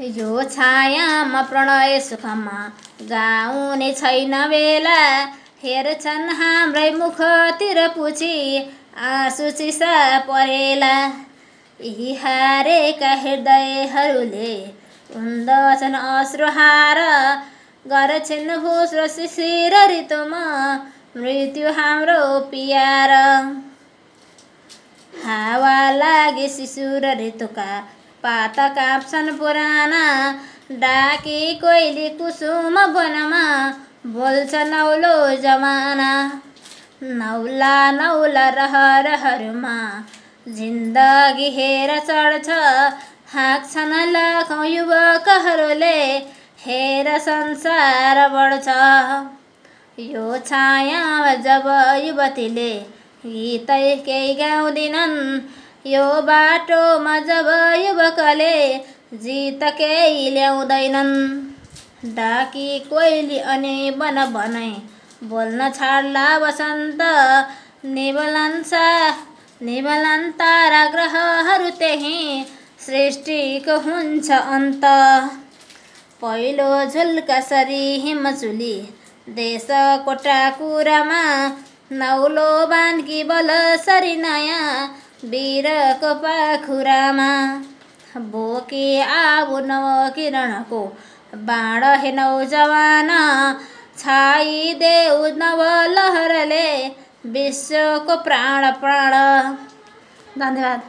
यो छायामा प्रणय सुखमा गाउने छैन बेला हेर्छन् हाम्रै मुखतिर पुछी आँसु चिसा परेला यी हारेका हृदयहरूले उन्दछन् अश्रुहार गर्छन् होस र शिशिर ऋतुमा मृत्यु हाम्रो पियार हावा लागि शिशुर ऋतुका पात काप्छन् पुराना डाकी कोइली कुसुम वनमा बोल्छ नौलो जमाना। नौला नौला रहरहरूमा जिन्दगी हेर चढ्छ हाँक्छन् लाखौँ युवकहरूले हेर संसार बढ्छ। यो छाया जब युवतीले गीतै केही गाउँदिनन् यो बाटोमा जब युवकले जित केही ल्याउँदैनन्। डाकी कोइली अनि बन बनाइ बोल्न छाड्ला वसन्त। निबलन सा निबलन तारा ग्रहहरू त्यही सृष्टिको हुन्छ अन्त। पहिलो झुल्का सरी हिमचुली देशको टाकुरामा नौलो बान्की बल सरी नयाँ वीरको पाखुरामा बोकी आऊ नव किरणको बाँड हे नौजवान छाइदेऊ नव लहरले विश्वको प्राण प्राण धन्यवाद